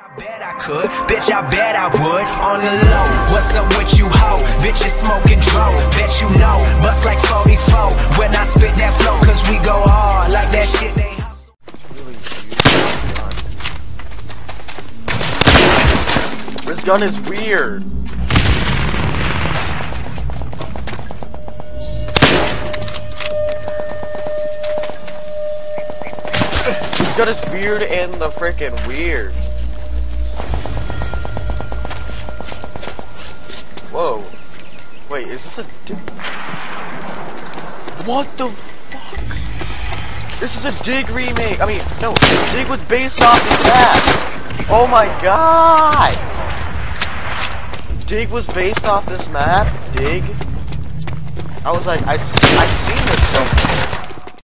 I bet I could, bitch, I bet I would. On the low, what's up with you, ho? Bitch, you smoking dro, bet you know. Bust like 44 when I spit that flow, cause we go hard like that shit they. This gun is weird. This gun is weird and the freaking weird. Whoa. Wait, is this a dig? What the fuck? This is a dig remake. I mean, no, dig was based off of that. Oh my god! Dig was based off this map. Dig. I was like, I I've seen this.